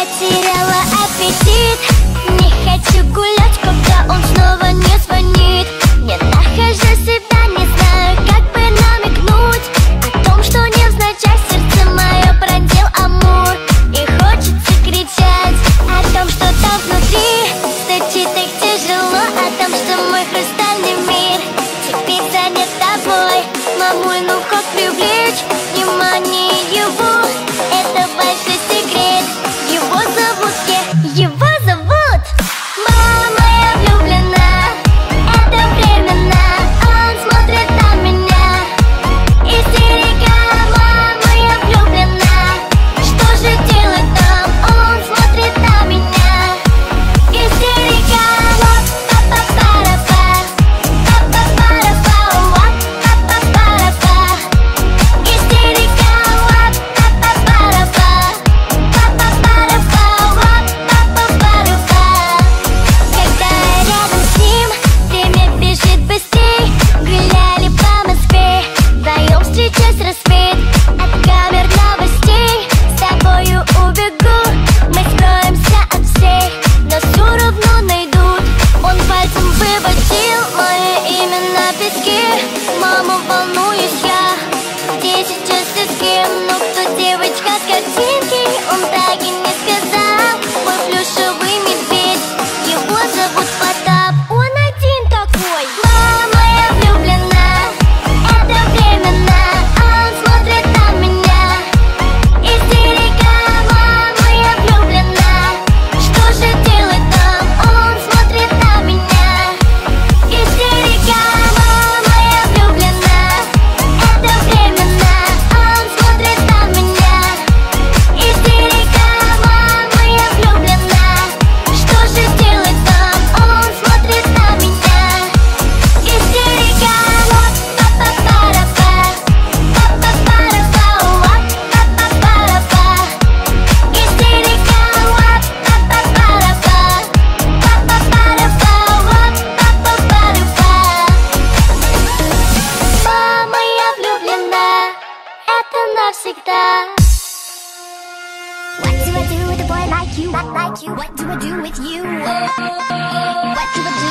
Потеряла аппетит. Не хочу гулять, когда он снова детки Мама, волнуюсь я Где сейчас с кем? Ну кто девочка, boy like you, like you. What do I do with you? What do I do?